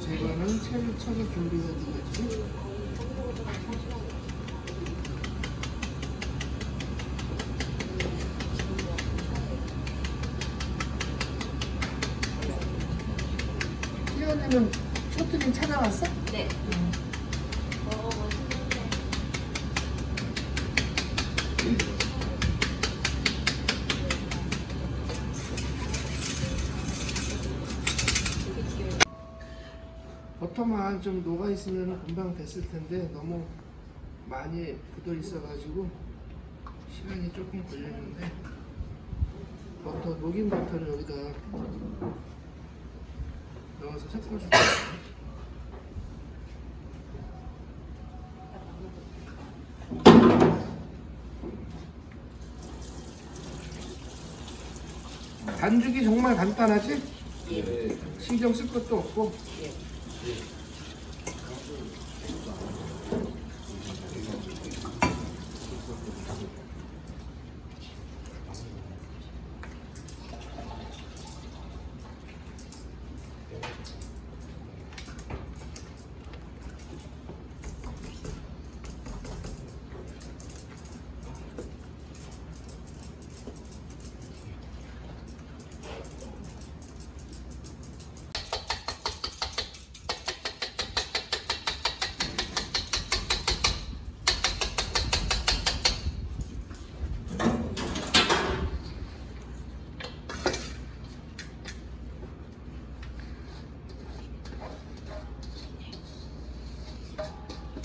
제거는 채를 쳐서 준비해 주겠지. 희연이는 쇼트링 찾아왔어? 네. 버터만 좀 녹아 있으면 금방 됐을 텐데 너무 많이 굳어 있어가지고 시간이 조금 걸렸는데 버터 녹인 버터를 여기다 넣어서 섞어줄게요. 반죽이 정말 간단하지? 신경 쓸 것도 없고 Yeah.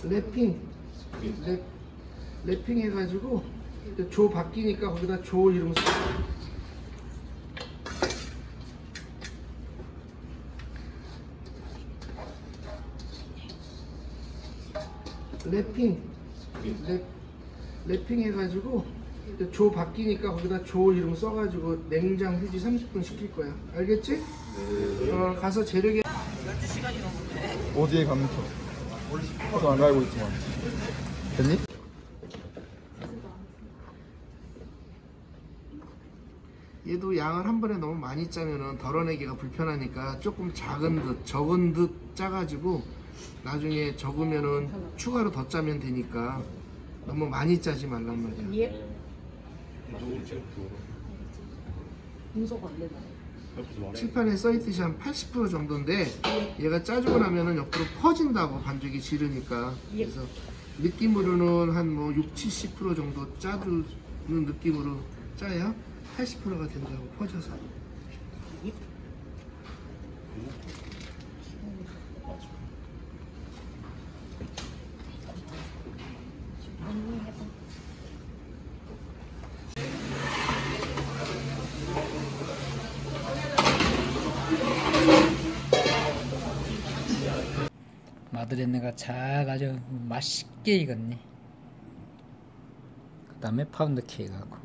wrapping 랩, wrapping 해가지고 조 바뀌니까 거기다 조 이름 써 wrapping 랩, wrapping 해가지고 조 바뀌니까 거기다 조 이름 써가지고 냉장 휴지 30분 시킬 거야 알겠지? 어, 가서 재료기 어디에 가면 쳐? 저도 안 갈고 있지만 됐니? 얘도 양을 한 번에 너무 많이 짜면은 덜어내기가 불편하니까 조금 작은 듯 적은 듯 짜가지고 나중에 적으면은 추가로 더 짜면 되니까 너무 많이 짜지 말란 말이야. 예. 분석 안 되나요? 칠판에 써있듯이 한 80% 정도인데 얘가 짜주고 나면은 옆으로 퍼진다고 반죽이 지르니까. 그래서 느낌으로는 한 뭐 6, 70% 정도 짜주는 느낌으로 짜야 80%가 된다고 퍼져서 마드레네가 잘 아주 맛있게 익었네. 그 다음에 파운드 케이크하고.